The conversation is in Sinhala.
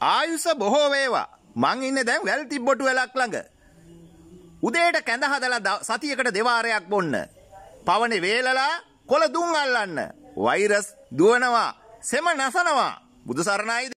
ආයුෂ බොහෝ වේවා. මං ඉන්නේ දැන් වැල් තිබ්බොටු වෙලක් ළඟ. උදේට කැඳ හදලා සතියකට දෙවාරයක් බොන්න. පවනේ වේලලා කොළ දුම් අල්ලන්න. වෛරස් දුවනවා. සෙම නසනවා. බුදු සරණයි